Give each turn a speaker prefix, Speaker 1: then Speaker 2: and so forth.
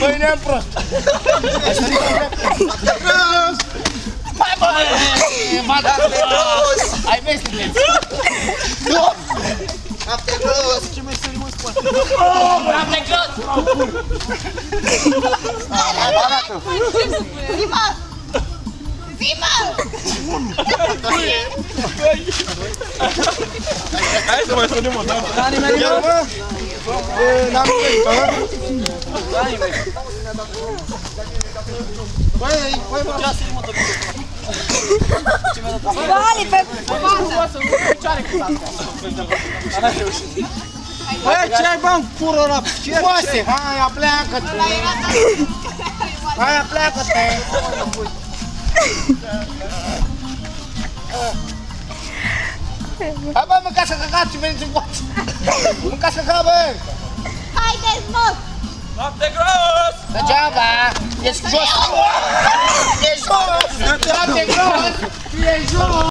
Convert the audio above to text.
Speaker 1: Păi ne-am prost! Hai bă! Bate prost! Ai vestit
Speaker 2: Noapte gros! Ce mai sărim în spate?
Speaker 1: Noapte gros!
Speaker 2: Arată!
Speaker 3: Zima! Zima!
Speaker 4: Hai să mai spunem o dată.
Speaker 2: Ia mă! N-am venit, hă? Băi, băi, mă
Speaker 3: ia să-i mă dă Ce mi-a dat asta? Băi, pe față!
Speaker 2: Băi, ce ai bă în fură ăla?
Speaker 1: Coase, hai, apleacă-te! Hai, apleacă-te! Hai bă, mâncați că căcați și veniți în coace! Mâncați că căcați, bă!
Speaker 3: Haideți! ¡No
Speaker 4: the cross!
Speaker 1: Good job, La. Yes, cross. Yes, cross. No the cross.